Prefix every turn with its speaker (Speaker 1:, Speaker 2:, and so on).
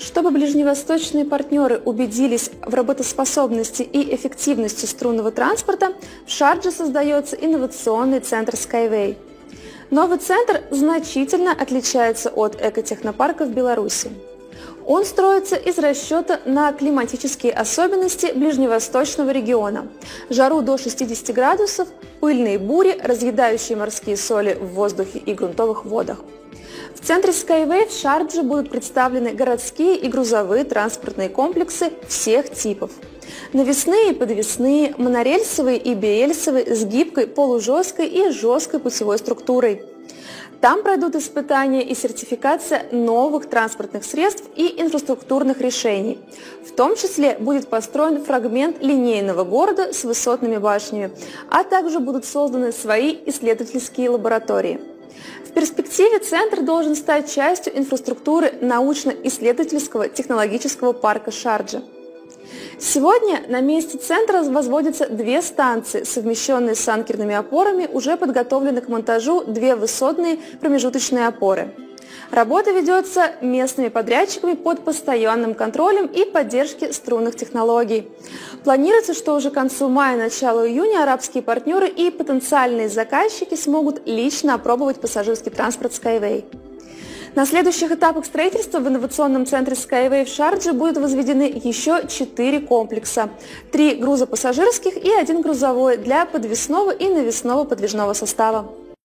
Speaker 1: Чтобы ближневосточные партнеры убедились в работоспособности и эффективности струнного транспорта, в Шардже создается инновационный центр Skyway. Новый центр значительно отличается от экотехнопарка в Беларуси. Он строится из расчета на климатические особенности ближневосточного региона. Жару до 60 градусов, пыльные бури, разъедающие морские соли в воздухе и грунтовых водах. В центре Skyway в Шардже будут представлены городские и грузовые транспортные комплексы всех типов. Навесные и подвесные, монорельсовые и биэльсовые с гибкой, полужесткой и жесткой путевой структурой. Там пройдут испытания и сертификация новых транспортных средств и инфраструктурных решений. В том числе будет построен фрагмент линейного города с высотными башнями, а также будут созданы свои исследовательские лаборатории. В перспективе центр должен стать частью инфраструктуры научно-исследовательского технологического парка Шарджа. Сегодня на месте центра возводятся две станции, совмещенные с анкерными опорами, уже подготовлены к монтажу две высотные промежуточные опоры. Работа ведется местными подрядчиками под постоянным контролем и поддержки струнных технологий. Планируется, что уже к концу мая-началу июня арабские партнеры и потенциальные заказчики смогут лично опробовать пассажирский транспорт Skyway. На следующих этапах строительства в инновационном центре Skyway в Шардже будут возведены еще четыре комплекса. Три грузопассажирских и один грузовой для подвесного и навесного подвижного состава.